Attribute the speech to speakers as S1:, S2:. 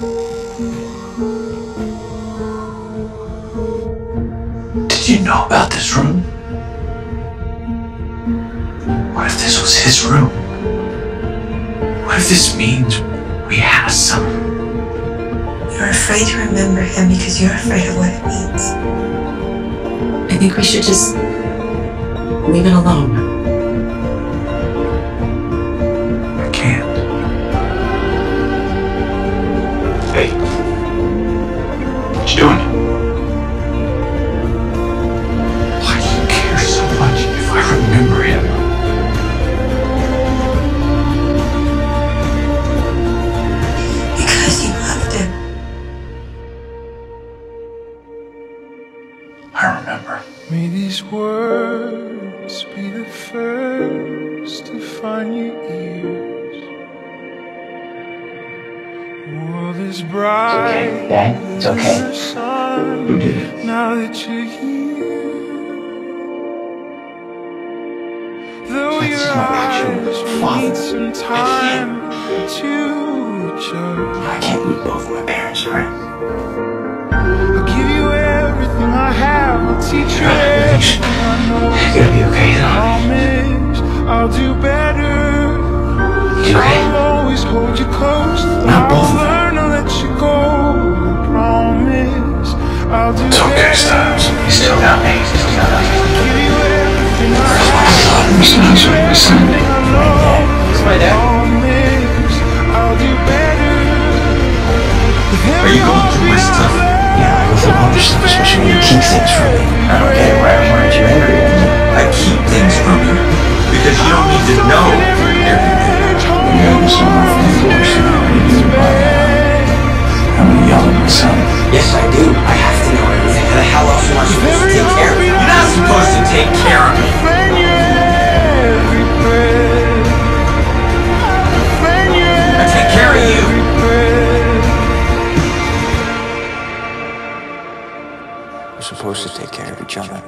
S1: Did you know about this room? What if this was his room? What if this means we had a son?
S2: You're afraid to remember him because you're afraid of what it means.
S3: I think we should just leave it alone.
S1: What you doing? Why do you care so much if I remember him?
S2: Because you loved him.
S1: I remember.
S4: May these words be the first to find your ears. Is bright.
S1: Dad, it's okay.
S4: as the sun.
S1: Who did it?
S4: Now that you're here, though
S1: That's
S4: your eyes
S1: father.
S4: need some time to judge.
S1: I can't meet both my parents, right?
S4: I'll give you everything I have. I'll teach you everything I know.
S1: You gonna be okay, though?
S4: I'll do better.
S1: You okay? It's okay,
S4: better.
S1: Stiles. You still got me. You still got me.
S4: Give you everything I have.
S1: I'm Stiles, right? My son.
S4: Everything I know.
S1: It's my dad.
S4: Do better.
S1: Are you going through my stuff?
S5: Yeah, I go through a bunch of stuff, especially when you keep things from me. I don't get it. Why, why aren't you angry at me?
S1: I keep things from you because you don't need to know everything.
S5: You understand my feelings worse than I already do by now. I'm gonna yell at my son.
S6: Yes, I do. I
S5: supposed to take care of each other.